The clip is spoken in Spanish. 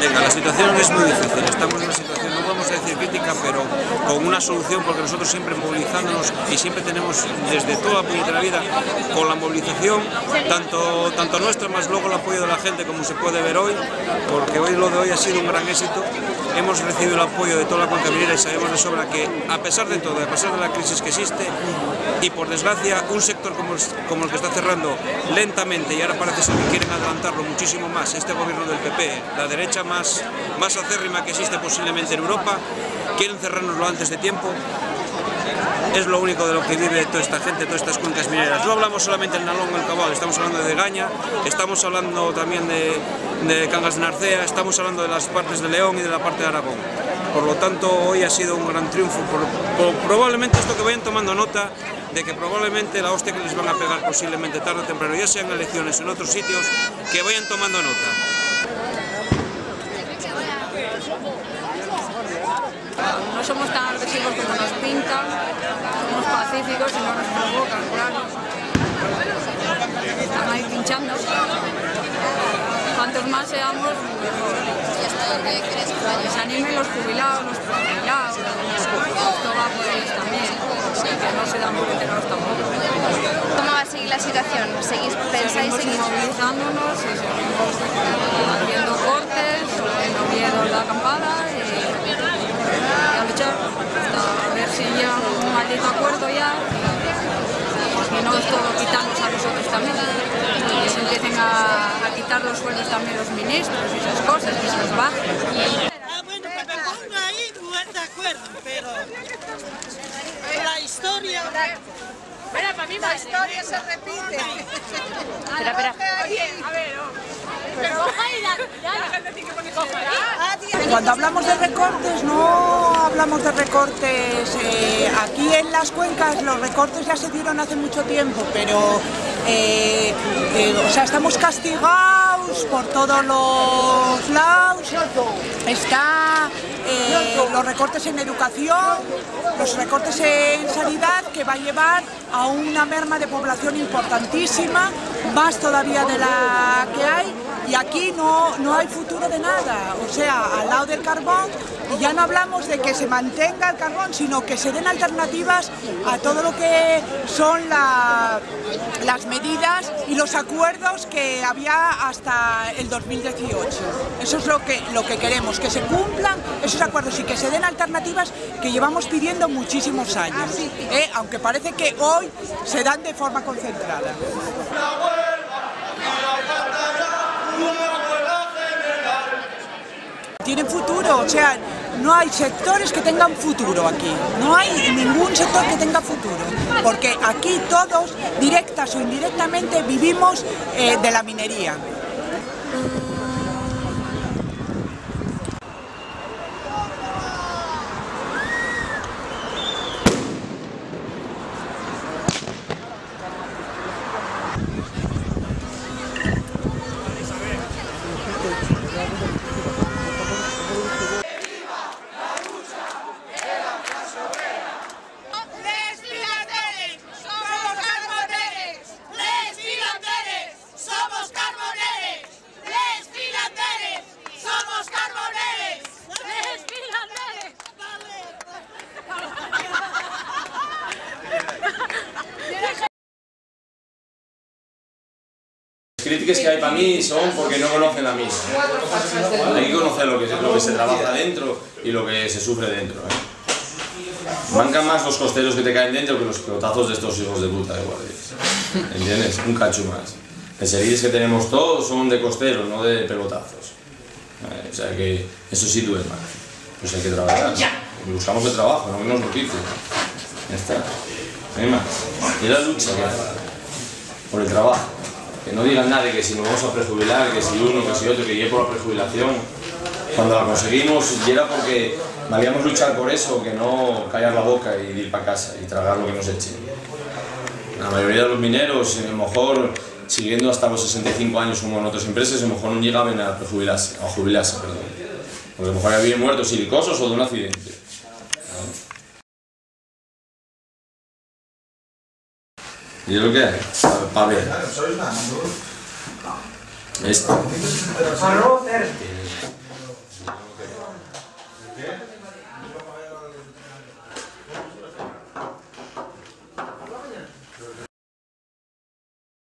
Venga, la situación es muy difícil, estamos en una situación, no vamos crítica, pero con una solución, porque nosotros siempre movilizándonos y siempre tenemos desde toda la vida con la movilización, tanto, tanto nuestra, más luego el apoyo de la gente, como se puede ver hoy, porque hoy lo de hoy ha sido un gran éxito, hemos recibido el apoyo de toda la cuenca minera y sabemos de sobra que, a pesar de todo, a pesar de la crisis que existe, y por desgracia, un sector como como el que está cerrando lentamente, y ahora parece ser que quieren adelantarlo muchísimo más, este gobierno del PP, la derecha más, más acérrima que existe posiblemente en Europa, quieren cerrárnoslo antes de tiempo, es lo único de lo que vive toda esta gente, todas estas cuencas mineras. No hablamos solamente del Nalón o el Cabal, estamos hablando de Gaña, estamos hablando también de, Cangas de Narcea, estamos hablando de las partes de León y de la parte de Aragón. Por lo tanto, hoy ha sido un gran triunfo. Probablemente esto que vayan tomando nota de que probablemente la hostia que les van a pegar posiblemente tarde o temprano, ya sean elecciones en otros sitios, que vayan tomando nota. No somos tan agresivos como nos pintan, somos pacíficos y no nos provocan, claro. Están ahí pinchando. Cuantos más seamos, mejor. Que se animen los jubilados, los jubilados, esto va por ellos también, que no se dan por enterados tampoco. ¿Cómo va a seguir la situación? ¿Seguís, pensáis seguir? movilizándonos y seguimos haciendo cortes, en Oviedo la acampada y, y a luchar hasta ver si llega un maldito acuerdo ya y no es todo quitarnos a nosotros también. Que se empiecen a, a quitar los sueldos también los ministros y esas cosas, que se bajen. Ah, bueno, que me ponga ahí, no de acuerdo, pero la historia... La historia se repite. Espera, espera. Cuando hablamos de recortes, no hablamos de recortes. eh, aquí en las cuencas los recortes ya se dieron hace mucho tiempo, pero eh, eh, o sea, estamos castigados por todos los lados. Está los recortes en educación, los recortes en sanidad, que va a llevar a una merma de población importantísima, más todavía de la que hay y aquí no, no hay futuro de nada, o sea, al lado del carbón, y ya no hablamos de que se mantenga el carbón, sino que se den alternativas a todo lo que son la- las medidas y los acuerdos que había hasta el 2018. Eso es lo que, lo que queremos, que se cumplan esos acuerdos y que se den alternativas que llevamos pidiendo muchísimos años, ¿eh? aunque parece que hoy se dan de forma concentrada. Tienen futuro, o sea, no hay sectores que tengan futuro aquí, no hay ningún sector que tenga futuro, porque aquí todos, directas o indirectamente, vivimos eh, de la minería. Les Pilateres, somos carboneres. Les Pilateres, somos carboneres. Les Pilateres, somos carboneres. Les Pilateres. Las críticas que hay para mí son porque no conocen la mía. Hay que conocer lo que, lo que se trabaja dentro y lo que se sufre dentro. ¿eh? Mancan más los costeros que te caen dentro que los pelotazos de estos hijos de puta de guardias. ¿Entiendes? Un cacho más. Las heridas que tenemos todos son de costeros, no de pelotazos. ¿eh? O sea que eso sí duele más. Pues hay que trabajar. Y buscamos el trabajo, no que nos lo quiten. Ya está. No hay más. Y la lucha hay por el trabajo. Que no digan nada de que si nos vamos a prejubilar, que si uno, que si otro, que llegue por la prejubilación. Cuando la conseguimos, y era porque valíamos luchar por eso, que no callar la boca y ir para casa y tragar lo que nos echen. La mayoría de los mineros, a lo mejor, siguiendo hasta los 65 años como en otras empresas, a lo mejor no llegaban a prejubilarse, a jubilarse, perdón. Porque a lo mejor habían muerto silicosos o de un accidente. Y lo que para ver. Esto.